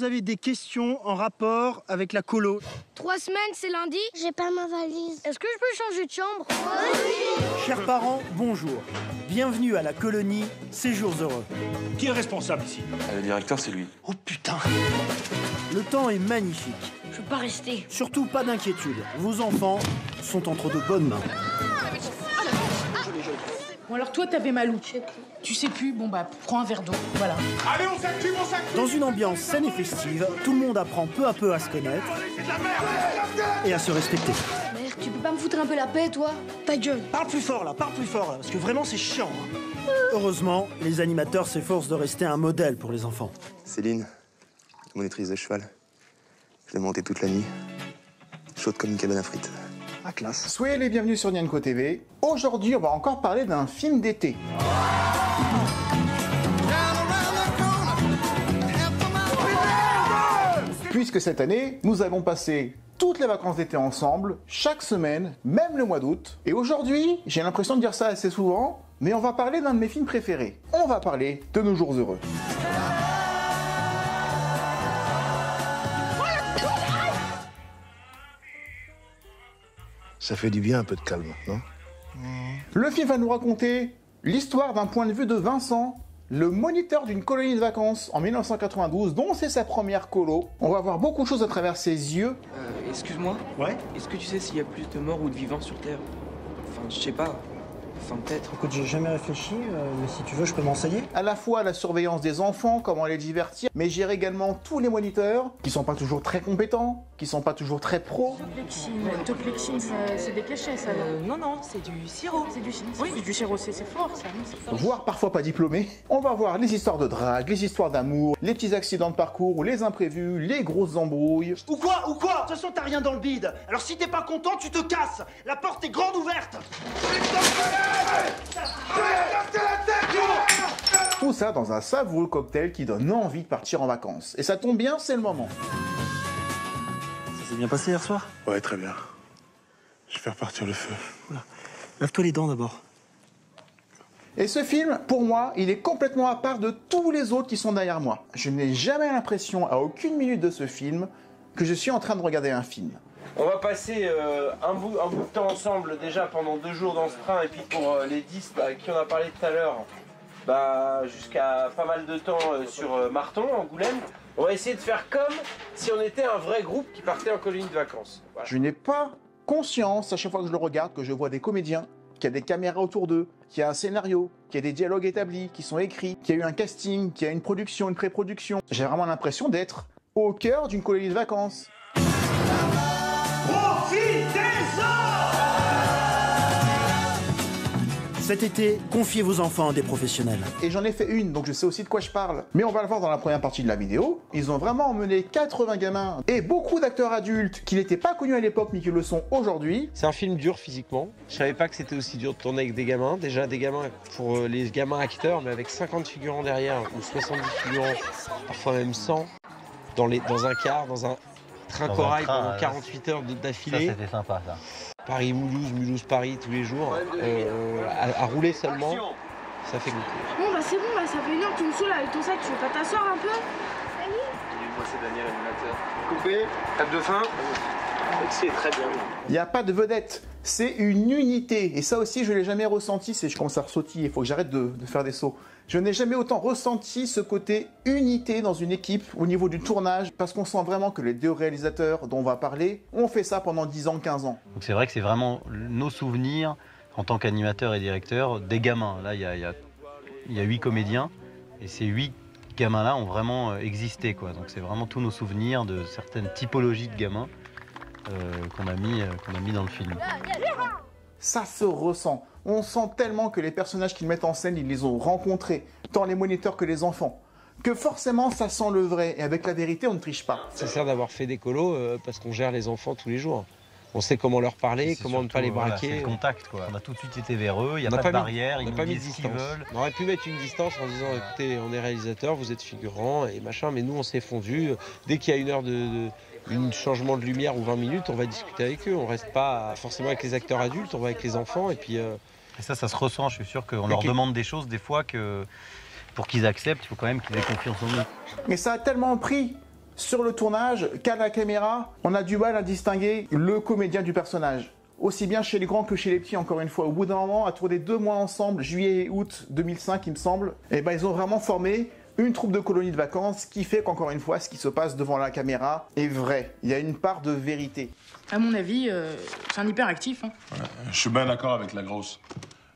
Vous avez des questions en rapport avec la colo Trois semaines, c'est lundi J'ai pas ma valise. Est-ce que je peux changer de chambre Chers parents, bonjour. Bienvenue à la colonie Séjours Heureux. Qui est responsable ici? Le directeur, c'est lui. Oh putain Le temps est magnifique. Je peux pas rester. Surtout pas d'inquiétude. Vos enfants sont entre de bonnes mains. Bon alors toi t'avais mal où? Tu sais plus, bon bah prends un verre d'eau, voilà. Allez, on s'active, on s'active Dans une ambiance saine et festive, tout le monde apprend peu à peu à se connaître et à se respecter. Mère, tu peux pas me foutre un peu la paix, toi? Ta gueule Parle plus fort là, parle plus fort là, parce que vraiment c'est chiant. hein. Heureusement, les animateurs s'efforcent de rester un modèle pour les enfants. Céline, monitrice de cheval. Je l'ai montée toute la nuit. Chaude comme une cabane à frites. Ah. Soyez les bienvenus sur Nianco TV. Aujourd'hui, on va encore parler d'un film d'été. Puisque cette année, nous allons passer toutes les vacances d'été ensemble, chaque semaine, même le mois d'août. Et aujourd'hui, j'ai l'impression de dire ça assez souvent, mais on va parler d'un de mes films préférés. On va parler de Nos Jours Heureux. Ça fait du bien un peu de calme, non Le film va nous raconter l'histoire d'un point de vue de Vincent, le moniteur d'une colonie de vacances en 1992, dont c'est sa première colo. On va voir beaucoup de choses à travers ses yeux. Euh, excuse-moi Ouais Est-ce que tu sais s'il y a plus de morts ou de vivants sur Terre? Enfin, je sais pas. Enfin, peut-être. Écoute, j'ai jamais réfléchi, euh, mais si tu veux, je peux m'enseigner. À la fois la surveillance des enfants, comment les divertir, mais gérer également tous les moniteurs, qui sont pas toujours très compétents, qui sont pas toujours très pros. Toplexine, Toplexine, ça- c'est des cachets ça. Euh, non, non, c'est du sirop. C'est du, oui. du sirop, c'est c'est fort ça. fort. voire parfois pas diplômés. On va voir les histoires de drague, les histoires d'amour, les petits accidents de parcours, les imprévus, les grosses embrouilles. Ou quoi Ou quoi? De toute façon, t'as rien dans le bide. Alors si t'es pas content, tu te casses. La porte est grande ouverte. Tout ça dans un savoureux cocktail qui donne envie de partir en vacances. Et ça tombe bien, c'est le moment. Ça s'est bien passé hier soir? Ouais, très bien. Je vais faire partir le feu. Lave-toi les dents d'abord. Et ce film, pour moi, il est complètement à part de tous les autres qui sont derrière moi. Je n'ai jamais l'impression, à aucune minute de ce film, que je suis en train de regarder un film. On va passer euh, un, bout, de temps ensemble déjà pendant deux jours dans ce train et puis pour euh, les 10 bah, qui on a parlé tout à l'heure, bah, jusqu'à pas mal de temps euh, sur Marton, Angoulême. On va essayer de faire comme si on était un vrai groupe qui partait en colonie de vacances. Je n'ai pas conscience, à chaque fois que je le regarde, que je vois des comédiens, qu'il y a des caméras autour d'eux, qu'il y a un scénario, qu'il y a des dialogues établis, qui sont écrits, qu'il y a eu un casting, qu'il y a une production, une pré-production. J'ai vraiment l'impression d'être au cœur d'une colonie de vacances. Cet été, confiez vos enfants à des professionnels. Et j'en ai fait une, donc je sais aussi de quoi je parle. Mais on va le voir dans la première partie de la vidéo. Ils ont vraiment emmené 80 gamins et beaucoup d'acteurs adultes qui n'étaient pas connus à l'époque mais qui le sont aujourd'hui. C'est un film dur physiquement. Je savais pas que c'était aussi dur de tourner avec des gamins. Déjà des gamins pour euh, les gamins acteurs, mais avec 50 figurants derrière ou 70 figurants, parfois même 100, dans, les, dans un car, dans un train Dans corail train, pendant ouais. 48 heures de- Ça, d'affilée. c'était sympa, ça. Paris-Mulhouse, Mulhouse-Paris tous les jours. Euh, à, à rouler seulement, ça fait beaucoup. Bon bah c'est bon là, ça fait une heure que tu me saoules avec ton sac, tu veux pas t'asseoir un peu? Moi, c'est Daniel, animateur. Coupé, table de fin. C'est très bien. Il n'y a pas de vedette, c'est une unité. Et ça aussi, je ne l'ai jamais ressenti. C'est je commence à ressautiller, il faut que j'arrête de, de faire des sauts. Je n'ai jamais autant ressenti ce côté unité dans une équipe au niveau du tournage, parce qu'on sent vraiment que les deux réalisateurs dont on va parler ont fait ça pendant 10 ans, 15 ans. Donc c'est vrai que c'est vraiment nos souvenirs en tant qu'animateur et directeur des gamins. Là, il y a, y a- il y a huit comédiens et ces huit gamins-là ont vraiment euh, existé. Quoi. Donc c'est vraiment tous nos souvenirs de certaines typologies de gamins euh, qu'on a, mis, euh, qu'on a mis dans le film. Ça se ressent. On sent tellement que les personnages qu'ils mettent en scène, ils les ont rencontrés, tant les moniteurs que les enfants. Que forcément, ça sent le vrai. Et avec la vérité, on ne triche pas. Ça sert d'avoir fait des colos euh, parce qu'on gère les enfants tous les jours. On sait comment leur parler, comment ne pas les braquer. le contact, quoi. On a tout de suite été vers eux, il n'y a On pas, de mis- barrière, on ils nous pas mis de disent ce qu'ils distance. veulent. On aurait pu mettre une distance en disant écoutez, on est réalisateur, vous êtes figurant et machin, mais nous on s'est fondu. Dès qu'il y a une heure de, de- un changement de lumière ou 20 minutes, on va discuter avec eux. On reste pas forcément avec les acteurs adultes, on va avec les enfants et puis. euh, Et ça, ça se ressent. Je suis sûr qu'on leur demande des choses des fois que pour qu'ils acceptent, il faut quand même qu'ils aient confiance en nous. Mais ça a tellement pris Sur le tournage, qu'à la caméra, on a du mal à distinguer le comédien du personnage. Aussi bien chez les grands que chez les petits, encore une fois. Au bout d'un moment, à tourner deux mois ensemble, juillet et août 2005, il me semble, et ben ils ont vraiment formé une troupe de colonies de vacances qui fait qu'encore une fois, ce qui se passe devant la caméra est vrai. Il y a une part de vérité. À mon avis, euh, c'est un hyperactif. Hein. Je suis bien d'accord avec la grosse.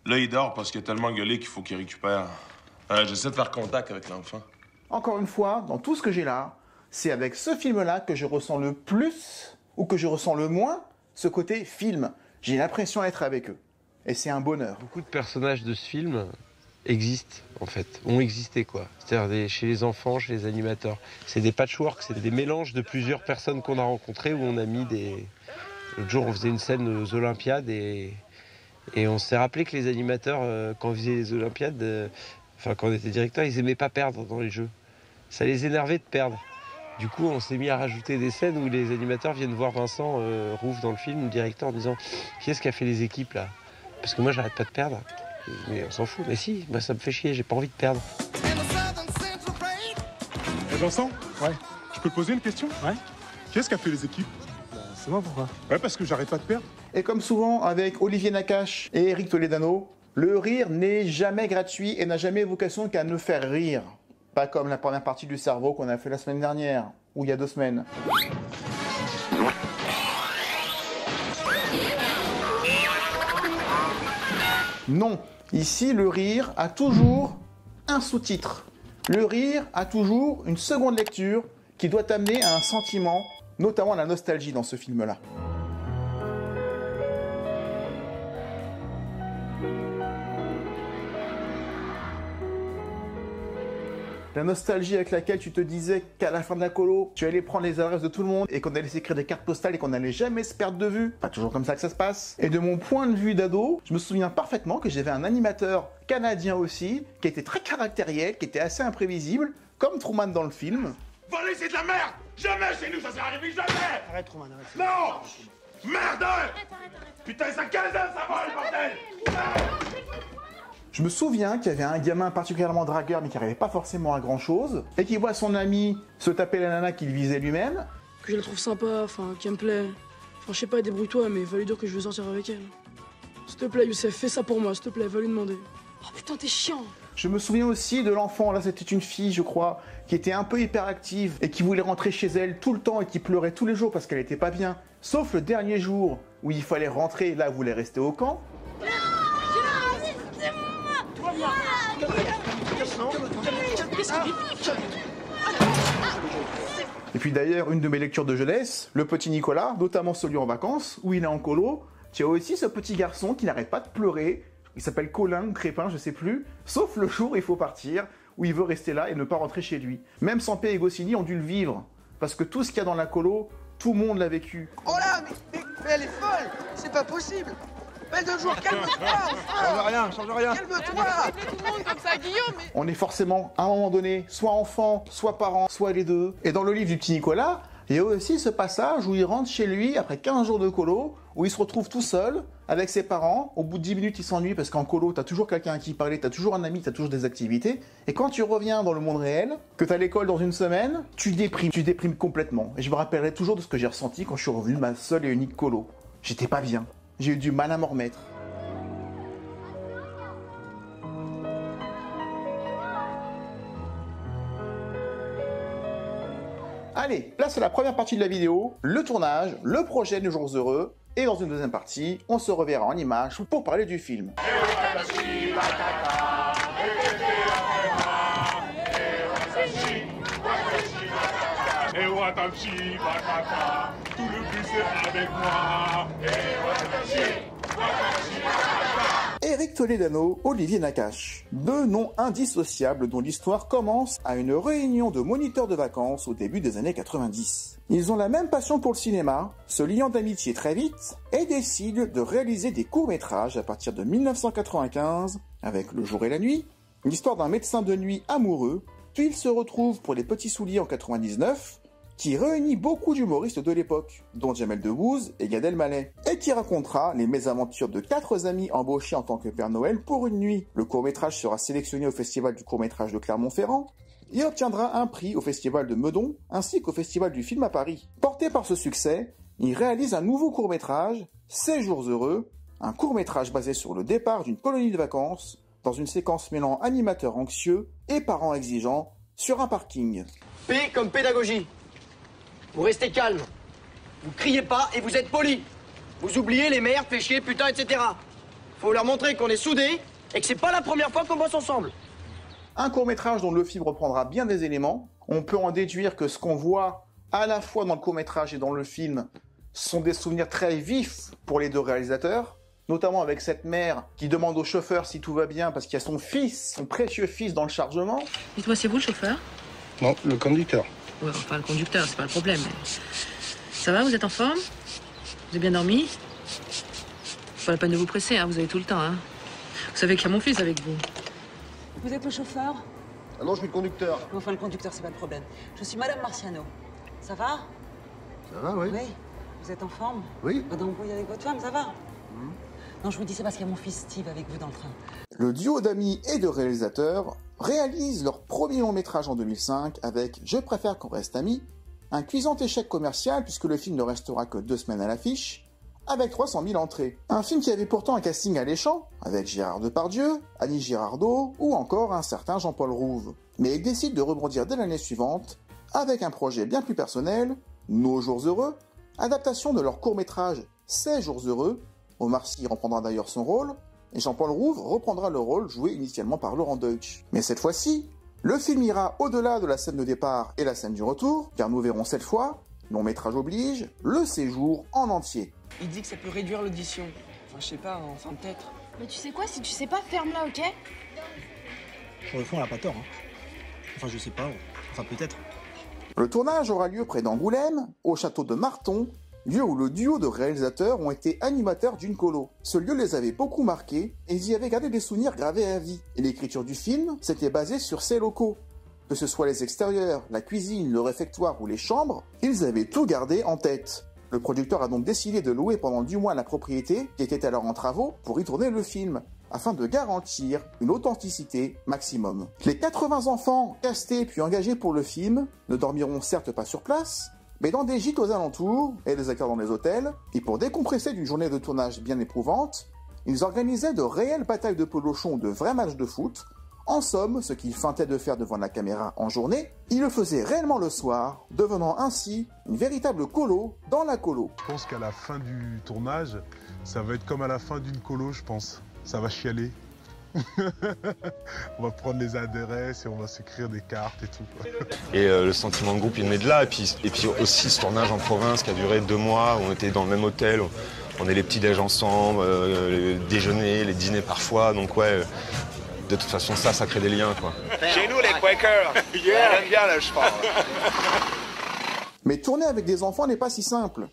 Là, il dort parce qu'il a tellement gueulé qu'il faut qu'il récupère. Euh, J'essaie de faire contact avec l'enfant. Encore une fois, dans tout ce que j'ai là, c'est avec ce film-là que je ressens le plus, ou que je ressens le moins, ce côté film. J'ai l'impression d'être avec eux. Et c'est un bonheur. Beaucoup de personnages de ce film existent, en fait, ont existé, quoi. C'est-à-dire chez les enfants, chez les animateurs. C'est des patchworks, c'est des mélanges de plusieurs personnes qu'on a rencontrées où on a mis des. L'autre jour, on faisait une scène aux Olympiades et, on s'est rappelé que les animateurs, euh, quand on faisait les Olympiades, euh, enfin, quand on était directeur, ils aimaient pas perdre dans les jeux. Ça les énervait de perdre. Du coup, on s'est mis à rajouter des scènes où les animateurs viennent voir Vincent euh, dans le film, le directeur, en disant Qui est-ce qui a fait les équipes là? Parce que moi, j'arrête pas de perdre. Mais on s'en fout. Mais si, moi, ça me fait chier, j'ai pas envie de perdre. Eh, Vincent Ouais. Je peux te poser une question? Ouais. Qui est-ce qui a fait les équipes? C'est moi pourquoi? Ouais, parce que j'arrête pas de perdre. Et comme souvent avec Olivier Nakache et Eric Toledano, le rire n'est jamais gratuit et n'a jamais vocation qu'à nous faire rire. Pas comme la première partie du cerveau qu'on a fait la semaine dernière, ou il y a deux semaines. Non, ici le rire a toujours un sous-titre. Le rire a toujours une seconde lecture qui doit amener à un sentiment, notamment la nostalgie dans ce film-là. La nostalgie avec laquelle tu te disais qu'à la fin de la colo, tu allais prendre les adresses de tout le monde et qu'on allait s'écrire des cartes postales et qu'on allait jamais se perdre de vue. Pas toujours comme ça que ça se passe. Et de mon point de vue d'ado, je me souviens parfaitement que j'avais un animateur canadien aussi, qui était très caractériel, qui était assez imprévisible, comme Truman dans le film. Voler, c'est de la merde Jamais chez nous, ça s'est arrivé, jamais Arrête, Roman, arrête. Non Merde Putain, ça 15 ans, ça vole, bordel Je me souviens qu'il y avait un gamin particulièrement dragueur mais qui n'arrivait pas forcément à grand chose et qui voit son ami se taper la nana qu'il visait lui-même. Que je la trouve sympa, enfin, qu'elle me plaît. Enfin, je sais pas, débrouille-toi, mais va lui dire que je veux sortir avec elle. S'il te plaît, Youssef, fais ça pour moi, s'il te plaît, va lui demander. Oh putain, t'es chiant Je me souviens aussi de l'enfant, là c'était une fille je crois, qui était un peu hyperactive et qui voulait rentrer chez elle tout le temps et qui pleurait tous les jours parce qu'elle était pas bien. Sauf le dernier jour où il fallait rentrer, là elle voulait rester au camp. Et puis d'ailleurs, une de mes lectures de jeunesse, le petit Nicolas, notamment celui en vacances, où il est en colo, tu as aussi ce petit garçon qui n'arrête pas de pleurer, il s'appelle Colin ou Crépin, je sais plus, sauf le jour où il faut partir, où il veut rester là et ne pas rentrer chez lui. Même Sampé et Goscinny ont dû le vivre, parce que tout ce qu'il y a dans la colo, tout le monde l'a vécu. Oh là, mais, mais- mais elle est folle C'est pas possible Belle de jour, calme-toi Change rien, change rien. Calme-toi. On est forcément, à un moment donné, soit enfant, soit parent, soit les deux. Et dans le livre du petit Nicolas, il y a aussi ce passage où il rentre chez lui après 15 jours de colo, où il se retrouve tout seul avec ses parents. Au bout de 10 minutes, il s'ennuie parce qu'en colo, t'as toujours quelqu'un à qui parler, t'as toujours un ami, t'as toujours des activités. Et quand tu reviens dans le monde réel, que t'as l'école dans une semaine, tu déprimes, tu déprimes complètement. Et je me rappellerai toujours de ce que j'ai ressenti quand je suis revenu de ma seule et unique colo. J'étais pas bien. J'ai eu du mal à m'en remettre. Allez, place à la première partie de la vidéo, le tournage, le projet de Jours Heureux, et dans une deuxième partie, on se reverra en images pour parler du film. Eric Toledano, Olivier Nakache. Deux noms indissociables dont l'histoire commence à une réunion de moniteurs de vacances au début des années 90. Ils ont la même passion pour le cinéma, se liant d'amitié très vite, et décident de réaliser des courts-métrages à partir de 1995 avec Le jour et la nuit, l'histoire d'un médecin de nuit amoureux, puis ils se retrouvent pour Les Petits Souliers en 99, qui réunit beaucoup d'humoristes de l'époque, dont Jamel Debbouze et Gad Elmaleh, et qui racontera les mésaventures de quatre amis embauchés en tant que Père Noël pour une nuit. Le court-métrage sera sélectionné au Festival du court-métrage de Clermont-Ferrand, et obtiendra un prix au Festival de Meudon ainsi qu'au Festival du film à Paris. Porté par ce succès, il réalise un nouveau court-métrage, 16 jours heureux, un court-métrage basé sur le départ d'une colonie de vacances dans une séquence mêlant animateurs anxieux et parents exigeants sur un parking. P comme pédagogie. Vous restez calme. Vous criez pas et vous êtes poli. Vous oubliez les mères, chier, putain, etc. Faut leur montrer qu'on est soudés et que c'est pas la première fois qu'on bosse ensemble. Un court-métrage dont le film reprendra bien des éléments. On peut en déduire que ce qu'on voit à la fois dans le court-métrage et dans le film sont des souvenirs très vifs pour les deux réalisateurs, notamment avec cette mère qui demande au chauffeur si tout va bien parce qu'il y a son fils, son précieux fils dans le chargement. Dites-moi, c'est vous le chauffeur? Non, le conducteur. Ouais, enfin, le conducteur, c'est pas le problème. mais- Ça va, vous êtes en forme? Vous avez bien dormi? Pas la peine de vous presser, hein, vous avez tout le temps. Hein. Vous savez qu'il y a mon fils avec vous. Vous êtes le chauffeur? Ah non, je suis le conducteur. Enfin, le conducteur, c'est pas le problème. Je suis Madame Marciano. Ça va? Ça va, oui Oui. Vous êtes en forme? Oui. Pas d'embrouille avec votre femme, ça va Non, je vous dis, parce qu'il y a mon fils Steve avec vous dans le duo d'amis et de réalisateurs réalise leur premier long métrage en 2005 avec Je préfère qu'on reste amis, un cuisant échec commercial puisque le film ne restera que deux semaines à l'affiche, avec 300 000 entrées. Un film qui avait pourtant un casting alléchant, avec Gérard Depardieu, Annie Girardot ou encore un certain Jean-Paul Rouve. Mais ils décident de rebondir dès l'année suivante avec un projet bien plus personnel, Nos jours heureux, adaptation de leur court-métrage 16 jours heureux. Omar Sy reprendra d'ailleurs son rôle, et Jean-Paul Rouve reprendra le rôle joué initialement par Laurent Deutsch. Mais cette fois-ci, le film ira au-delà de la scène de départ et la scène du retour, car nous verrons cette fois, long métrage oblige, le séjour en entier. Il dit que ça peut réduire l'audition. Enfin, je sais pas, enfin peut-être. Mais tu sais quoi, si tu sais pas, ferme-la, ok? Sur le fond, elle a pas tort. hein. Enfin, je sais pas. Enfin, peut-être. Le tournage aura lieu près d'Angoulême, au château de Marton, lieu où le duo de réalisateurs ont été animateurs d'une colo. Ce lieu les avait beaucoup marqués et ils y avaient gardé des souvenirs gravés à vie. Et l'écriture du film s'était basée sur ces locaux. Que ce soit les extérieurs, la cuisine, le réfectoire ou les chambres, ils avaient tout gardé en tête. Le producteur a donc décidé de louer pendant du mois la propriété, qui était alors en travaux, pour y tourner le film, afin de garantir une authenticité maximum. Les 80 enfants castés puis engagés pour le film ne dormiront certes pas sur place, mais dans des gîtes aux alentours et des acteurs dans les hôtels, et pour décompresser d'une journée de tournage bien éprouvante, ils organisaient de réelles batailles de pelochon ou de vrais matchs de foot. En somme, ce qu'ils feintaient de faire devant la caméra en journée, ils le faisaient réellement le soir, devenant ainsi une véritable colo dans la colo. Je pense qu'à la fin du tournage, ça va être comme à la fin d'une colo, je pense. Ça va chialer. on va prendre les adresses et on va s'écrire des cartes et tout. quoi. Et euh, le sentiment de groupe, il naît de là. Et puis, et puis aussi ce tournage en province qui a duré deux mois, où on était dans le même hôtel, on, on est les petits déj ensemble, euh, les déjeuners, les dîners parfois. Donc ouais, euh, de toute façon, ça, ça crée des liens. quoi. Chez nous, les Quakers, on aime bien le cheval. Mais tourner avec des enfants n'est pas si simple.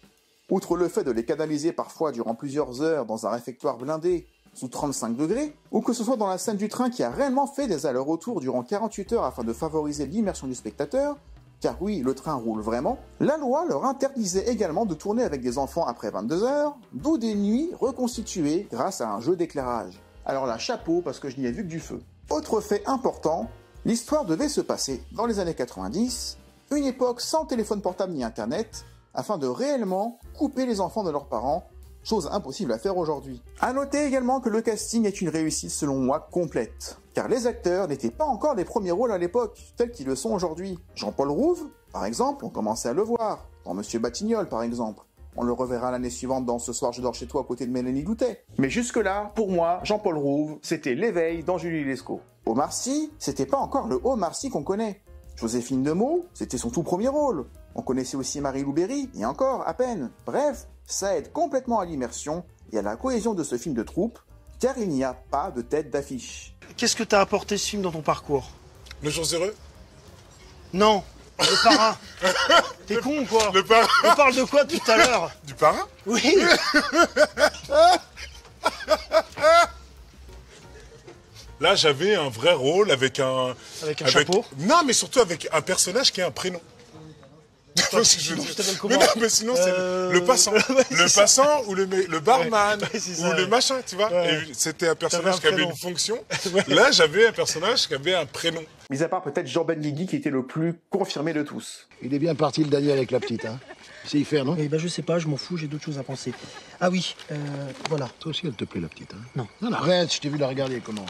Outre le fait de les canaliser parfois durant plusieurs heures dans un réfectoire blindé sous 35 degrés, ou que ce soit dans la scène du train qui a réellement fait des allers-retours durant 48 heures afin de favoriser l'immersion du spectateur, car oui, le train roule vraiment, la loi leur interdisait également de tourner avec des enfants après 22 heures, d'où des nuits reconstituées grâce à un jeu d'éclairage. Alors là, chapeau, parce que je n'y ai vu que du feu. Autre fait important, l'histoire devait se passer dans les années 90, une époque sans téléphone portable ni internet, afin de réellement couper les enfants de leurs parents, chose impossible à faire aujourd'hui. À noter également que le casting est une réussite selon moi complète, car les acteurs n'étaient pas encore les premiers rôles à l'époque, tels qu'ils le sont aujourd'hui. Jean-Paul Rouve, par exemple, on commençait à le voir, dans Monsieur Batignolles par exemple. On le reverra l'année suivante dans Ce soir je dors chez toi à côté de Mélanie Doutet. Mais jusque-là, pour moi, Jean-Paul Rouve, c'était l'éveil dans Julie Lescaut. Omar Sy, c'était pas encore le Omar Sy qu'on connaît. Joséphine Demeaux, c'était son tout premier rôle. On connaissait aussi Marie-Lou Berry, et encore, à peine. Bref, ça aide complètement à l'immersion et à la cohésion de ce film de troupe, car il n'y a pas de tête d'affiche. Qu'est-ce que t'as apporté ce film dans ton parcours? Le jour heureux Non, le parrain. T'es con ou quoi? Le parrain On parle de quoi tout à l'heure? Du parrain Oui Là, j'avais un vrai rôle avec un. Avec un chapeau Non, mais surtout avec un personnage qui a un prénom. Je je t'appelle mais comment non, mais sinon, c'est Euh, le passant. ouais, le passant ou le, mec- le barman Ouais, c'est ça, ou le machin, tu vois. Ouais. C'était un personnage un qui avait une fonction. Là, j'avais un personnage qui avait un prénom. Mis à part peut-être Jean Benguigui qui était le plus confirmé de tous. Il est bien parti le Daniel avec la petite, hein. C'est y faire, non Eh ben, je sais pas, je m'en fous, j'ai d'autres choses à penser. Ah oui, euh, voilà. Toi aussi, elle te plaît, la petite, hein Non. Non, non, arrête, je t'ai vu la regarder, comment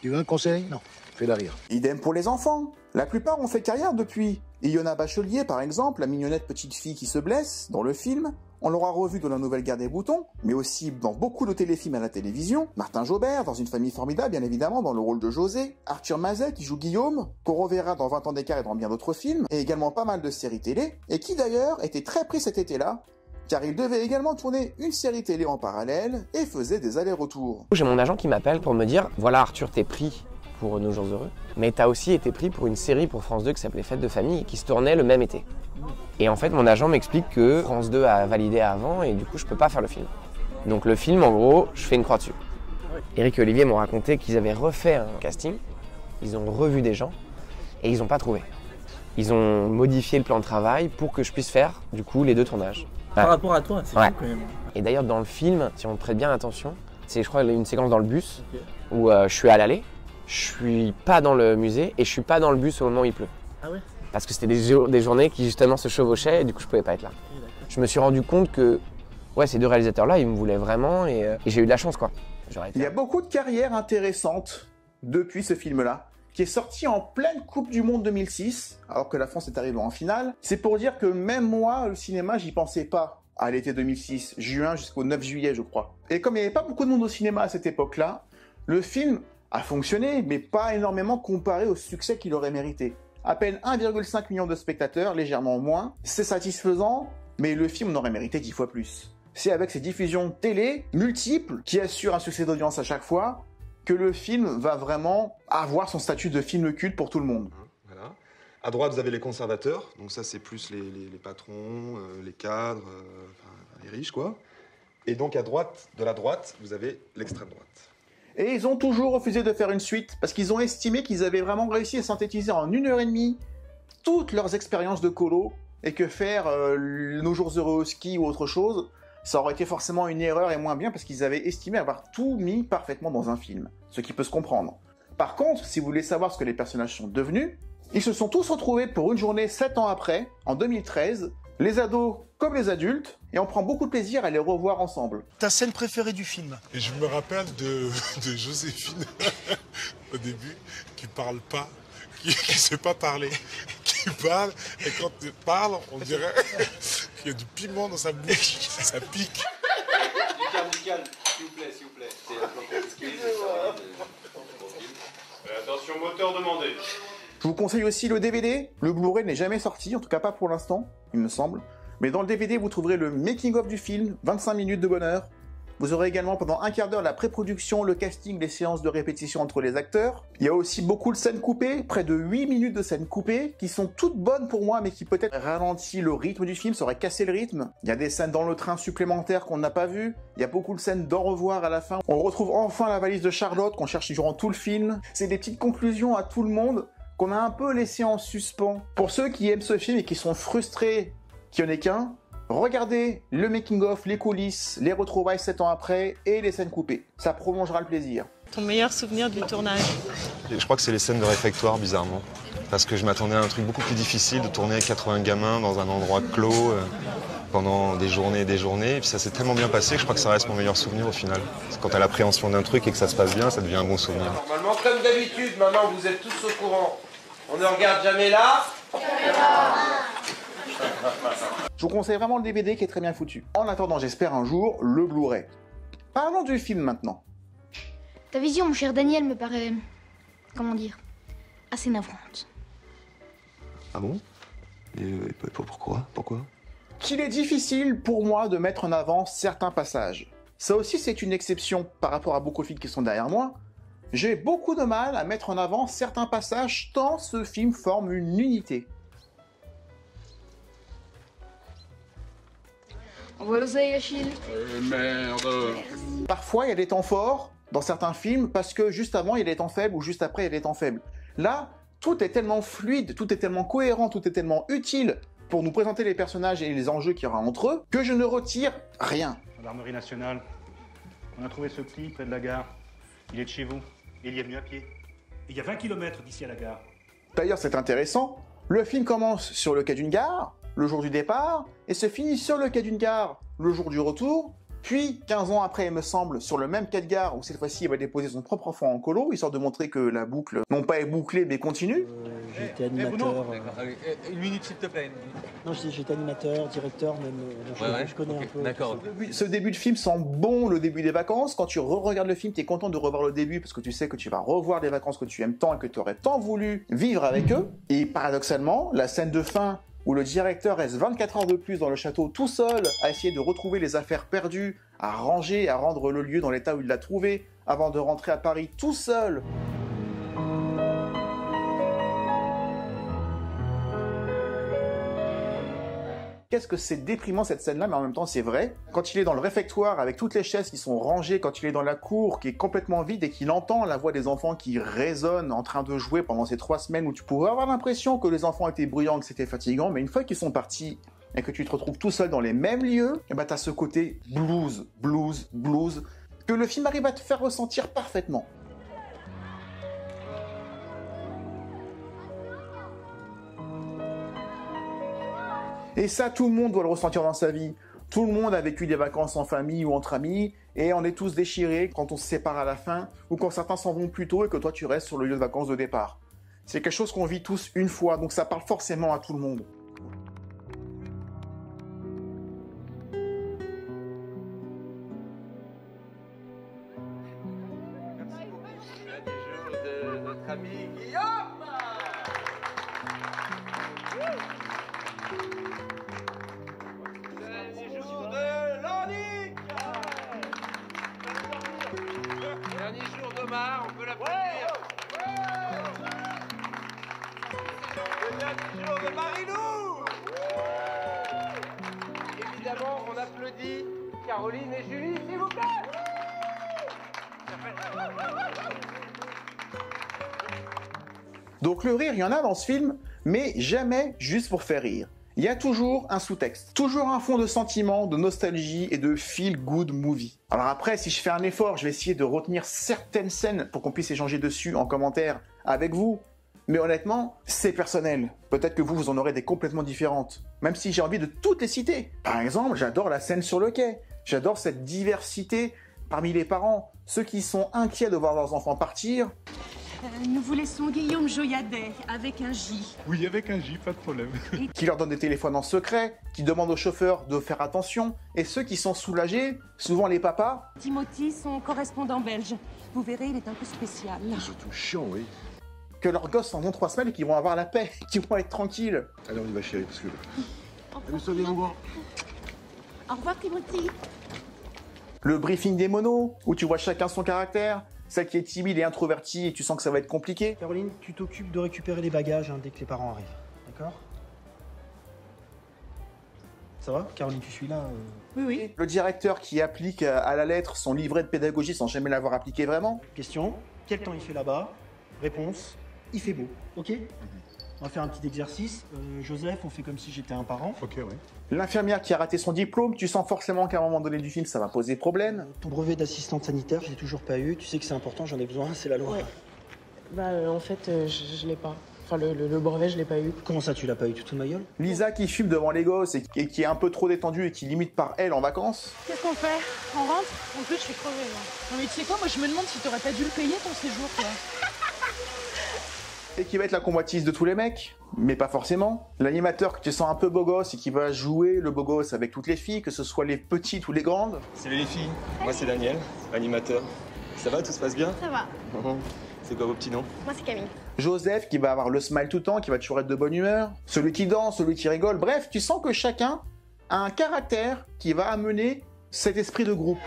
Tu veux un conseil? Non. Rire. Idem pour les enfants. La plupart ont fait carrière depuis. Iona Bachelier, par exemple, la mignonnette petite fille qui se blesse dans le film, on l'aura revu dans La Nouvelle Guerre des Boutons, mais aussi dans beaucoup de téléfilms à la télévision. Martin Jobert, dans Une famille formidable, bien évidemment, dans le rôle de José. Arthur Mazet, qui joue Guillaume, qu'on reverra dans 20 ans d'écart et dans bien d'autres films, et également pas mal de séries télé, et qui d'ailleurs était très pris cet été-là, car il devait également tourner une série télé en parallèle et faisait des allers-retours. J'ai mon agent qui m'appelle pour me dire voilà Arthur, t'es pris pour Nos Jours Heureux, mais t'as aussi été pris pour une série pour France 2 qui s'appelait Fête de famille et qui se tournait le même été. Et en fait, mon agent m'explique que France 2 a validé avant et du coup, je peux pas faire le film. Donc le film, en gros, je fais une croix dessus. Eric et Olivier m'ont raconté qu'ils avaient refait un casting, ils ont revu des gens et ils n'ont pas trouvé. Ils ont modifié le plan de travail pour que je puisse faire du coup les deux tournages. Par Ouais. rapport à toi, c'est Ouais. quand même. Et d'ailleurs, dans le film, si on prête bien attention, c'est, je crois, une séquence dans le bus où euh, je suis à l'aller, je suis pas dans le musée et je suis pas dans le bus au moment où il pleut. Ah ouais? Parce que c'était des, jour- des journées qui justement se chevauchaient et du coup, je pouvais pas être là. Je me suis rendu compte que, ouais, ces deux réalisateurs-là, ils me voulaient vraiment et, euh, et j'ai eu de la chance, quoi. Il y a beaucoup de carrières intéressantes depuis ce film-là, qui est sorti en pleine Coupe du Monde 2006, alors que la France est arrivée en finale. C'est pour dire que même moi, le cinéma, j'y pensais pas à l'été 2006, juin jusqu'au 9 juillet, je crois. Et comme il n'y avait pas beaucoup de monde au cinéma à cette époque-là, le film a fonctionné, mais pas énormément comparé au succès qu'il aurait mérité. À peine 1,5 million de spectateurs, légèrement moins. C'est satisfaisant, mais le film en aurait mérité 10 fois plus. C'est avec ces diffusions télé multiples qui assurent un succès d'audience à chaque fois que le film va vraiment avoir son statut de film culte pour tout le monde. Voilà. À droite, vous avez les conservateurs. Donc ça, c'est plus les, patrons, euh, les cadres, euh, les riches, quoi. Et donc à droite, de la droite, vous avez l'extrême droite. Et ils ont toujours refusé de faire une suite parce qu'ils ont estimé qu'ils avaient vraiment réussi à synthétiser en une heure et demie toutes leurs expériences de colo et que faire euh, nos jours heureux au ski ou autre chose, ça aurait été forcément une erreur et moins bien parce qu'ils avaient estimé avoir tout mis parfaitement dans un film, ce qui peut se comprendre. Par contre, si vous voulez savoir ce que les personnages sont devenus, ils se sont tous retrouvés pour une journée 7 ans après, en 2013, les ados comme les adultes, et on prend beaucoup de plaisir à les revoir ensemble. Ta scène préférée du film? Et je me rappelle de, de Joséphine au début qui parle pas, qui, qui sait pas parler, qui parle et quand elle parle, on dirait qu'il y a du piment dans sa bouche, ça pique. Du calme, du calme, s'il vous plaît, s'il vous plaît. C'est ça. Attention, moteur demandé. Je vous conseille aussi le DVD. Le Blu-ray n'est jamais sorti, en tout cas pas pour l'instant, il me semble. Mais dans le DVD, vous trouverez le making-of du film, 25 minutes de bonheur. Vous aurez également pendant un quart d'heure la pré-production, le casting, les séances de répétition entre les acteurs. Il y a aussi beaucoup de scènes coupées, près de 8 minutes de scènes coupées, qui sont toutes bonnes pour moi, mais qui peut-être ralenti le rythme du film, ça aurait cassé le rythme. Il y a des scènes dans le train supplémentaires qu'on n'a pas vues. Il y a beaucoup de scènes d'au revoir à la fin. On retrouve enfin la valise de Charlotte qu'on cherche durant tout le film. C'est des petites conclusions à tout le monde qu'on a un peu laissé en suspens. Pour ceux qui aiment ce film et qui sont frustrés qu'il n'y en ait qu'un, regardez le making-of, les coulisses, les retrouvailles 7 ans après et les scènes coupées. Ça prolongera le plaisir. Ton meilleur souvenir du tournage? Je crois que c'est les scènes de réfectoire, bizarrement. Parce que je m'attendais à un truc beaucoup plus difficile, de tourner avec 80 gamins dans un endroit clos euh, pendant des journées et des journées. Et puis ça s'est tellement bien passé que je crois que ça reste mon meilleur souvenir au final. Quand t'as l'appréhension d'un truc et que ça se passe bien, ça devient un bon souvenir. Normalement, comme d'habitude, maintenant vous êtes tous au courant. On ne regarde jamais là. Je vous conseille vraiment le DVD qui est très bien foutu. En attendant, j'espère un jour, le Blu-ray. Parlons du film maintenant. Ta vision, mon cher Daniel, me paraît. Comment dire Assez navrante. Ah bon? Et euh, p- pourquoi? Pourquoi? Qu'il est difficile pour moi de mettre en avant certains passages. Ça aussi, c'est une exception par rapport à beaucoup de films qui sont derrière moi. J'ai beaucoup de mal à mettre en avant certains passages tant ce film forme une unité. Merde. Parfois, il y a des temps forts dans certains films parce que juste avant, il y a des temps faibles ou juste après, il y a des temps faibles. Là, tout est tellement fluide, tout est tellement cohérent, tout est tellement utile pour nous présenter les personnages et les enjeux qu'il y aura entre eux, que je ne retire rien. Gendarmerie nationale. On a trouvé ce petit près de la gare. Il est de chez vous. Il y est venu à pied. Il y a 20 km d'ici à la gare. D'ailleurs, c'est intéressant. Le film commence sur le quai d'une gare, le jour du départ, et se finit sur le quai d'une gare, le jour du retour, puis, 15 ans après, il me semble, sur le même quai de gare, où cette fois-ci, il va déposer son propre enfant en colo, histoire de montrer que la boucle, non pas est bouclée, mais continue. J'étais animateur. Euh, Une minute, s'il te plaît. Non, j'étais animateur, directeur, même. euh, je, Ouais, ouais. je connais un peu. D'accord. Ce début de film sent bon le début des vacances. Quand tu re-regardes le film, tu es content de revoir le début parce que tu sais que tu vas revoir des vacances que tu aimes tant et que tu aurais tant voulu vivre avec eux. Et paradoxalement, la scène de fin où le directeur reste 24 heures de plus dans le château tout seul à essayer de retrouver les affaires perdues, à ranger, à rendre le lieu dans l'état où il l'a trouvé, avant de rentrer à Paris tout seul. Qu'est-ce que c'est déprimant cette scène-là, mais en même temps c'est vrai. Quand il est dans le réfectoire avec toutes les chaises qui sont rangées, quand il est dans la cour qui est complètement vide et qu'il entend la voix des enfants qui résonnent en train de jouer pendant ces trois semaines où tu pourrais avoir l'impression que les enfants étaient bruyants, que c'était fatigant, mais une fois qu'ils sont partis et que tu te retrouves tout seul dans les mêmes lieux, et bah t'as ce côté blues, blues, blues, que le film arrive à te faire ressentir parfaitement. Et ça, tout le monde doit le ressentir dans sa vie. Tout le monde a vécu des vacances en famille ou entre amis, et on est tous déchirés quand on se sépare à la fin, ou quand certains s'en vont plus tôt et que toi tu restes sur le lieu de vacances de départ. C'est quelque chose qu'on vit tous une fois, donc ça parle forcément à tout le monde. Caroline et Julie, s'il vous plaît Donc le rire, il y en a dans ce film, mais jamais juste pour faire rire. Il y a toujours un sous-texte, toujours un fond de sentiment, de nostalgie et de feel-good movie. Alors après, si je fais un effort, je vais essayer de retenir certaines scènes pour qu'on puisse échanger dessus en commentaire avec vous. Mais honnêtement, c'est personnel. Peut-être que vous, vous en aurez des complètement différentes. Même si j'ai envie de toutes les citer. Par exemple, j'adore la scène sur le quai. J'adore cette diversité parmi les parents. Ceux qui sont inquiets de voir leurs enfants partir, Euh, nous vous laissons Guillaume Joyadet avec un J. Oui, avec un J, pas de problème. qui leur donnent des téléphones en secret, qui demandent au chauffeur de faire attention, et ceux qui sont soulagés, souvent les papas, Timothy, son correspondant belge. Vous verrez, il est un peu spécial. Surtout chiant, oui. que leurs gosses en vont trois semaines et qu'ils vont avoir la paix, qu'ils vont être tranquilles. Allez, on y va, chérie, parce que. Amuse-toi bien, au revoir. Timothy. Le briefing des monos, où tu vois chacun son caractère, celle qui est timide et introvertie et tu sens que ça va être compliqué. Caroline, tu t'occupes de récupérer les bagages hein, dès que les parents arrivent. D'accord? Ça va? Caroline, tu suis là euh Oui, oui. Le directeur qui applique à à la lettre son livret de pédagogie sans jamais l'avoir appliqué vraiment. Question Quel temps il fait là-bas? Réponse Il fait beau. Ok? On va faire un petit exercice. Euh, Joseph, on fait comme si j'étais un parent. Ok, oui. L'infirmière qui a raté son diplôme, tu sens forcément qu'à un moment donné du film, ça va poser problème. Ton brevet d'assistante sanitaire, je l'ai toujours pas eu. Tu sais que c'est important, j'en ai besoin, c'est la loi. Bah, euh, en fait, euh, je, je l'ai pas. Enfin, le, le- le brevet, je l'ai pas eu. Comment ça, tu l'as pas eu? Tu de ma gueule? Lisa qui fume devant les gosses et, et qui est un peu trop détendue et qui limite par elle en vacances. Qu'est-ce qu'on fait? On rentre? En plus, je suis crevée, là. Non mais tu sais quoi, moi je me demande si t'aurais pas dû le payer ton séjour, toi. Et qui va être la convoitise de tous les mecs, mais pas forcément. L'animateur que tu sens un peu beau gosse et qui va jouer le beau gosse avec toutes les filles, que ce soit les petites ou les grandes. Salut les filles, moi c'est Daniel, animateur. Ça va, tout se passe bien? Ça va. C'est quoi vos petits noms? Moi, c'est Camille. Joseph qui va avoir le smile tout le temps, qui va toujours être de bonne humeur. Celui qui danse, celui qui rigole. Bref, tu sens que chacun a un caractère qui va amener cet esprit de groupe.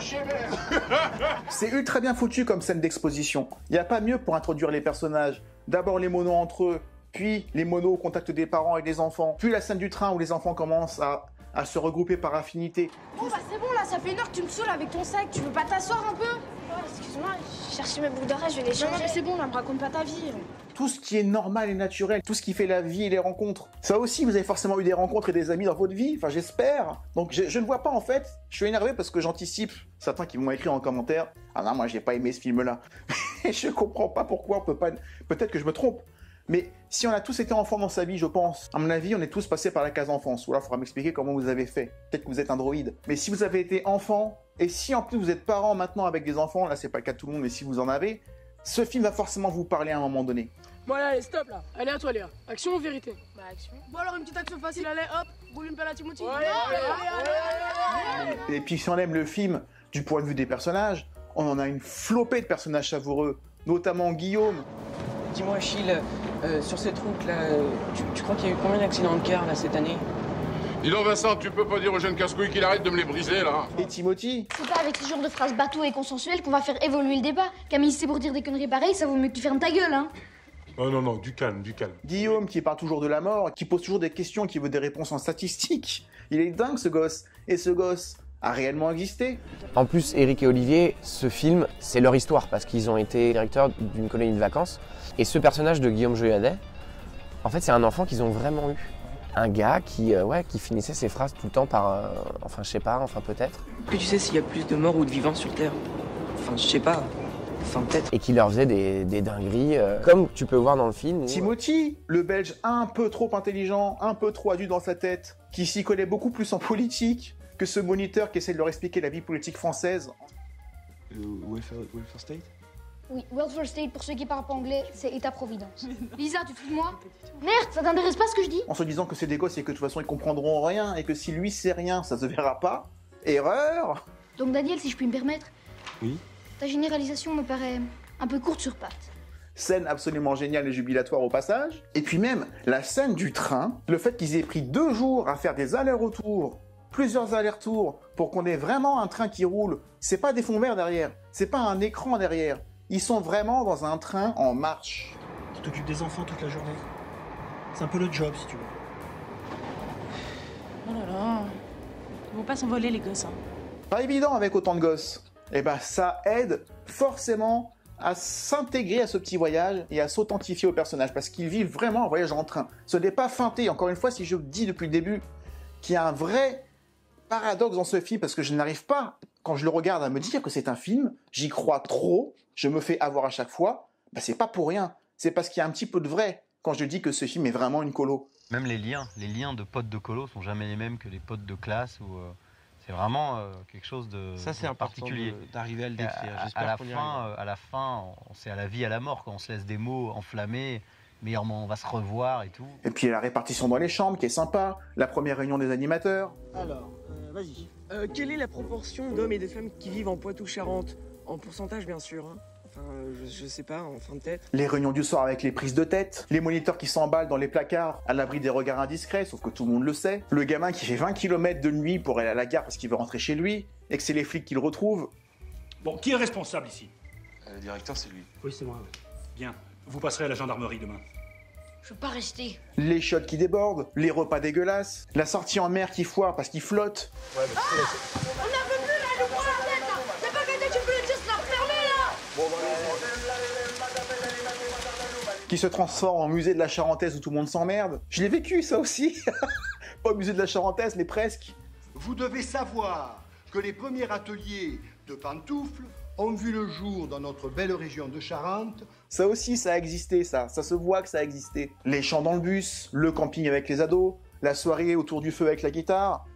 C'est ultra bien foutu comme scène d'exposition. Il n'y a pas mieux pour introduire les personnages. D'abord les monos entre eux, puis les monos au contact des parents et des enfants, puis la scène du train où les enfants commencent à, à se regrouper par affinité. Bon, bah, c'est bon, là, ça fait une heure que tu me saoules avec ton sac. Tu veux pas t'asseoir un peu? Excuse-moi, je cherchais mes boucles d'oreilles, je vais les Non, non, changer. mais c'est bon, là, me raconte pas ta vie. Tout ce qui est normal et naturel, tout ce qui fait la vie et les rencontres. Ça aussi, vous avez forcément eu des rencontres et des amis dans votre vie, enfin j'espère. Donc je, je ne vois pas en fait, je suis énervé parce que j'anticipe certains qui m'ont écrit en commentaire Ah non, moi j'ai pas aimé ce film-là. Et je comprends pas pourquoi on peut pas. Peut-être que je me trompe. Mais si on a tous été enfants dans sa vie, je pense, à mon avis, on est tous passés par la case enfance. Ou alors, il faudra m'expliquer comment vous avez fait. Peut-être que vous êtes un droïde. Mais si vous avez été enfant, et si en plus vous êtes parent maintenant avec des enfants, là c'est pas le cas de tout le monde, mais si vous en avez, ce film va forcément vous parler à un moment donné. Bon, allez, allez, stop là. Allez, à toi, Léa. Action ou vérité? Bah, action. Bon, alors, une petite action facile, allez, hop, roule une pelle à Timothy. allez, allez, allez, allez, Et puis si on aime le film du point de vue des personnages, on en a une flopée de personnages savoureux, notamment Guillaume. Dis-moi, Achille, euh, sur cette route-là, euh, tu, tu crois qu'il y a eu combien d'accidents de car là cette année? Dis donc, Vincent, tu peux pas dire au jeune casse-couille qu'il arrête de me les briser, là Et Timothy? C'est pas avec ce genre de phrases bateau et consensuelles qu'on va faire évoluer le débat. Camille, c'est pour dire des conneries pareilles, ça vaut mieux que tu fermes ta gueule, hein. Non, non, non, du calme, du calme. Guillaume qui parle toujours de la mort, qui pose toujours des questions, qui veut des réponses en statistiques. Il est dingue ce gosse. Et ce gosse a réellement existé. En plus, Eric et Olivier, ce film, c'est leur histoire parce qu'ils ont été directeurs d'une colonie de vacances. Et ce personnage de Guillaume Joyadet, en fait, c'est un enfant qu'ils ont vraiment eu. Un gars qui, euh, ouais, qui finissait ses phrases tout le temps par. euh, enfin, je sais pas, enfin, peut-être. Que tu sais s'il y a plus de morts ou de vivants sur Terre? Enfin, je sais pas. Enfin, peut-être. Et qui leur faisait des, des dingueries, euh, comme tu peux voir dans le film. où- Timothy, le belge un peu trop intelligent, un peu trop adulte dans sa tête, qui s'y connaît beaucoup plus en politique que ce moniteur qui essaie de leur expliquer la vie politique française. welfare, welfare state Oui, Welfare State, pour ceux qui parlent pas anglais, c'est État-providence. Lisa, tu te fous de moi Merde, ça t'intéresse pas ce que je dis En se disant que c'est des gosses et que de toute façon ils comprendront rien et que si lui sait rien, ça se verra pas. Erreur Donc Daniel, si je puis me permettre, Oui. ta généralisation me paraît un peu courte sur patte. Scène absolument géniale et jubilatoire au passage. Et puis même, la scène du train, le fait qu'ils aient pris deux jours à faire des allers-retours, plusieurs allers-retours, pour qu'on ait vraiment un train qui roule, c'est pas des fonds verts derrière, c'est pas un écran derrière. Ils sont vraiment dans un train en marche. Tu t'occupes des enfants toute la journée. C'est un peu le job, si tu veux. Oh là là. Ils vont pas s'envoler, les gosses. Hein. Pas évident avec autant de gosses. Et ben ça aide forcément à s'intégrer à ce petit voyage et à s'authentifier au personnage parce qu'ils vivent vraiment un voyage en train. Ce n'est pas feinté. Encore une fois, si je dis depuis le début qu'il y a un vrai paradoxe dans ce film parce que je n'arrive pas, quand je le regarde, à me dire que c'est un film, j'y crois trop, je me fais avoir à chaque fois, bah c'est pas pour rien. C'est parce qu'il y a un petit peu de vrai quand je dis que ce film est vraiment une colo. Même les liens, les liens de potes de colo sont jamais les mêmes que les potes de classe ou euh, c'est vraiment euh, quelque chose de Ça, c'est particulier. d'arriver à le décrire. À, J'espère à la fin, euh, à la fin, on- c'est à la vie, à la mort quand on se laisse des mots enflammés. Meilleurement, on va se revoir et tout. Et puis la répartition dans les chambres qui est sympa, la première réunion des animateurs. Alors, vas-y. Euh, quelle est la proportion d'hommes et de femmes qui vivent en Poitou-Charentes? En pourcentage, bien sûr. hein. Enfin, euh, je, je sais pas, en fin de tête. Les réunions du soir avec les prises de tête, les moniteurs qui s'emballent dans les placards à l'abri des regards indiscrets, sauf que tout le monde le sait, le gamin qui fait 20 km de nuit pour aller à la gare parce qu'il veut rentrer chez lui, et que c'est les flics qui le retrouvent. Bon, qui est responsable ici? Le directeur, c'est lui. Oui, c'est moi. Bien. Vous passerez à la gendarmerie demain. Je veux pas rester. Les chiottes qui débordent, les repas dégueulasses, la sortie en mer qui foire parce qu'il flotte, On a venu là, le bras la tête là C'est pas que tu peux juste la fermer là qui se transforme en musée de la Charentaise où tout le monde s'emmerde. Je l'ai vécu ça aussi. Pas au musée de la Charentaise, mais presque. Vous devez savoir que les premiers ateliers de pantoufles ont vu le jour dans notre belle région de Charente. Ça aussi, ça a existé, ça. Ça se voit que ça a existé. Les chants dans le bus, le camping avec les ados, la soirée autour du feu avec la guitare.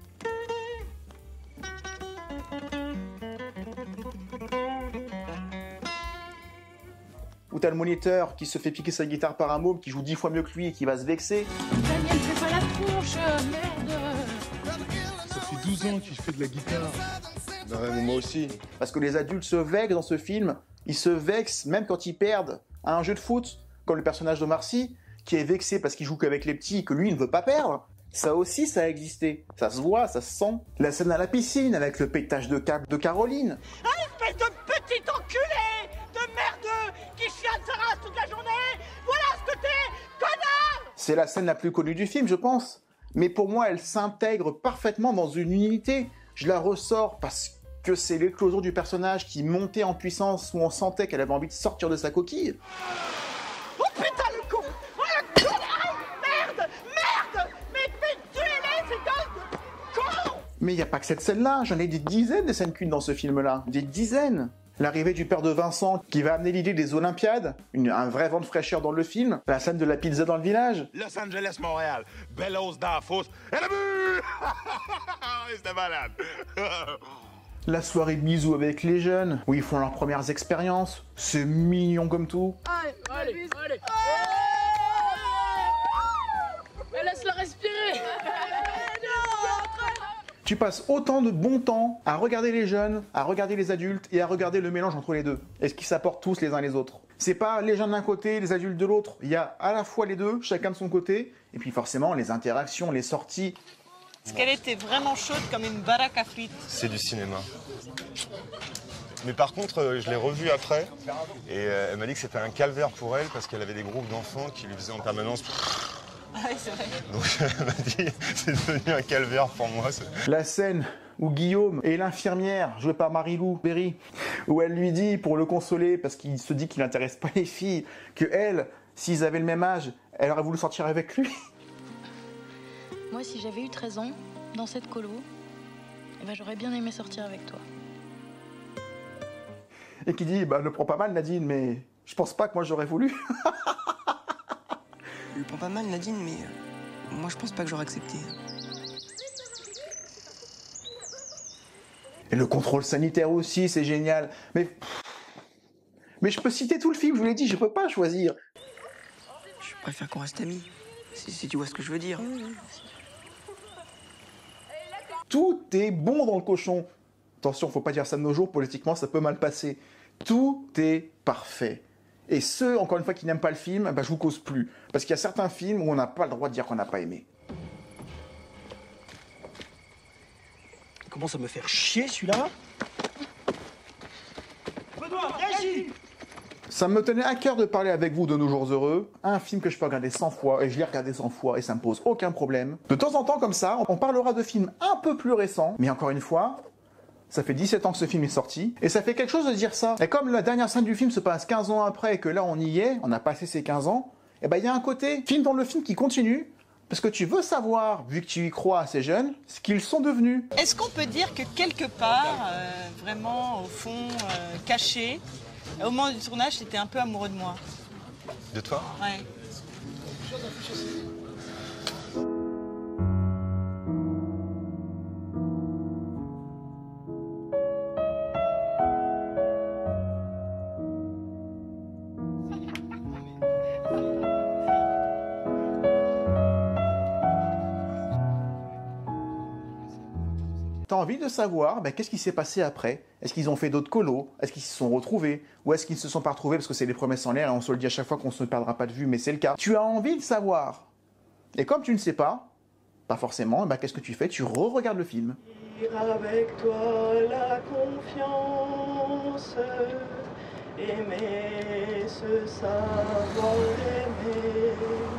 Ou t'as le moniteur qui se fait piquer sa guitare par un môme qui joue dix fois mieux que lui et qui va se vexer. Daniel, fais pas la tronche, merde. Ça fait 12 ans qu'il fait de la guitare. Mais moi aussi. Parce que les adultes se vexent dans ce film. Ils se vexent même quand ils perdent à un jeu de foot, comme le personnage de Marcy, qui est vexé parce qu'il joue qu'avec les petits et que lui il ne veut pas perdre. Ça aussi, ça a existé. Ça se voit, ça se sent. La scène à la piscine avec le pétage de câble de Caroline. Ah, espèce de petit enculé De merdeux qui chiale sa race toute la journée Voilà ce que t'es, connard C'est la scène la plus connue du film, je pense. Mais pour moi, elle s'intègre parfaitement dans une unité. Je la ressors parce que c'est l'éclosion du personnage qui montait en puissance où on sentait qu'elle avait envie de sortir de sa coquille. Oh putain le con Oh le connard Merde Merde Mais, tuez-les il n'y a pas que cette scène-là, j'en ai des dizaines de scènes qu'une dans ce film-là. Des dizaines L'arrivée du père de Vincent qui va amener l'idée des Olympiades, une- un vrai vent de fraîcheur dans le film, la scène de la pizza dans le village. Los Angeles, Montréal. Bellows dans la fosse. Et but! C'était malade. La soirée de bisous avec les jeunes, où ils font leurs premières expériences. C'est mignon comme tout. Allez, allez, allez. Mais laisse-la respirer. Tu passes autant de bon temps à regarder les jeunes, à regarder les adultes et à regarder le mélange entre les deux. Et ce qui s'apportent tous les uns les autres. C'est pas les jeunes d'un côté, les adultes de l'autre. Il y a à la fois les deux, chacun de son côté. Et puis forcément, les interactions, les sorties. Est-ce qu'elle était vraiment chaude comme une baraque à frites C'est du cinéma. Mais par contre, euh, je l'ai revue après et euh, elle m'a dit que c'était un calvaire pour elle parce qu'elle avait des groupes d'enfants qui lui faisaient en permanence. Ah oui, c'est vrai. Donc elle m'a dit c'est devenu un calvaire pour moi. La scène où Guillaume et l'infirmière, jouée par Marie-Lou Berry, où elle lui dit, pour le consoler, parce qu'il se dit qu'il n'intéresse pas les filles, que elle, s'ils avaient le même âge, elle aurait voulu sortir avec lui. Moi, si j'avais eu 13 ans, dans cette colo, eh ben, j'aurais bien aimé sortir avec toi. Et qui dit, bah, ne prends pas mal Nadine, mais je pense pas que moi j'aurais voulu. Le prends pas mal, Nadine, mais euh, moi je pense pas que j'aurais accepté. Et le contrôle sanitaire aussi, c'est génial. Mais. Mais je peux citer tout le film, je vous l'ai dit, je peux pas choisir. Je préfère qu'on reste amis, si, si tu vois ce que je veux dire. Tout est bon dans le cochon. Attention, faut pas dire ça de nos jours, politiquement ça peut mal passer. Tout est parfait. Et ceux, encore une fois, qui n'aiment pas le film, bah, je vous cause plus. Parce qu'il y a certains films où on n'a pas le droit de dire qu'on n'a pas aimé. Il commence à me faire chier celui-là? Ça me tenait à cœur de parler avec vous de Nos Jours Heureux, un film que je peux regarder 100 fois, et je l'ai regardé 100 fois, et ça me pose aucun problème. De temps en temps, comme ça, on parlera de films un peu plus récents, mais encore une fois, ça fait 17 ans que ce film est sorti, et ça fait quelque chose de dire ça. Et comme la dernière scène du film se passe 15 ans après, et que là on y est, on a passé ces 15 ans, et ben il y a un côté film dans le film qui continue, parce que tu veux savoir, vu que tu y crois à ces jeunes, ce qu'ils sont devenus. Est-ce qu'on peut dire que quelque part, euh, vraiment au fond, euh, caché, au moment du tournage, t'étais un peu amoureux de moi De toi? Ouais. Savoir ben, qu'est-ce qui s'est passé après? Est-ce qu'ils ont fait d'autres colos? Est-ce qu'ils se sont retrouvés? Ou est-ce qu'ils ne se sont pas retrouvés parce que c'est les promesses en l'air et on se le dit à chaque fois qu'on ne se perdra pas de vue, mais c'est le cas. Tu as envie de savoir. Et comme tu ne sais pas, pas forcément, ben, qu'est-ce que tu fais? Tu re-regardes le film. Avec toi la confiance, aimer savoir aimer.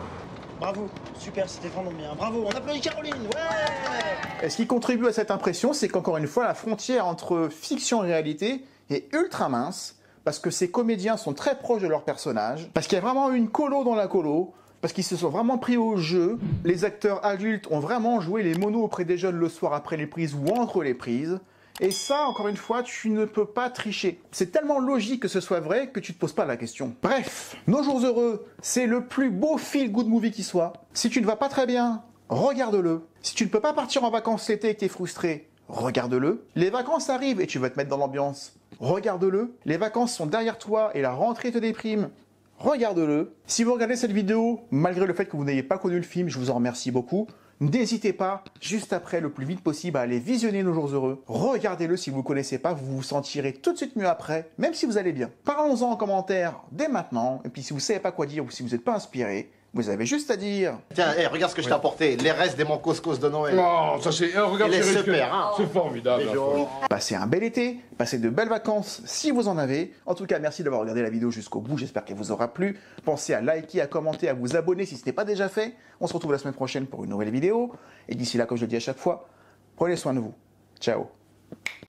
Bravo, super, c'était vraiment bien. Bravo, on applaudit Caroline, ouais Et ce qui contribue à cette impression, c'est qu'encore une fois, la frontière entre fiction et réalité est ultra mince, parce que ces comédiens sont très proches de leurs personnages, parce qu'il y a vraiment une colo dans la colo, parce qu'ils se sont vraiment pris au jeu. Les acteurs adultes ont vraiment joué les monos auprès des jeunes le soir après les prises ou entre les prises. Et ça, encore une fois, tu ne peux pas tricher. C'est tellement logique que ce soit vrai que tu te poses pas la question. Bref, Nos Jours Heureux, c'est le plus beau feel-good movie qui soit. Si tu ne vas pas très bien, regarde-le. Si tu ne peux pas partir en vacances l'été et que tu es frustré, regarde-le. Les vacances arrivent et tu vas te mettre dans l'ambiance, regarde-le. Les vacances sont derrière toi et la rentrée te déprime, regarde-le. Si vous regardez cette vidéo, malgré le fait que vous n'ayez pas connu le film, je vous en remercie beaucoup. N'hésitez pas, juste après, le plus vite possible, à aller visionner Nos Jours Heureux. Regardez-le si vous ne connaissez pas, vous vous sentirez tout de suite mieux après, même si vous allez bien. Parlons-en en commentaire dès maintenant, et puis si vous ne savez pas quoi dire ou si vous n'êtes pas inspiré, vous avez juste à dire... Tiens, hey, regarde ce que je t'ai apporté, les restes des mon couscous de Noël. Non, ça c'est. euh, regarde, super, risqué. hein. C'est formidable. Les. Passez un bel été, passez de belles vacances si vous en avez. En tout cas, merci d'avoir regardé la vidéo jusqu'au bout, j'espère qu'elle vous aura plu. Pensez à liker, à commenter, à vous abonner si ce n'est pas déjà fait. On se retrouve la semaine prochaine pour une nouvelle vidéo. Et d'ici là, comme je le dis à chaque fois, prenez soin de vous. Ciao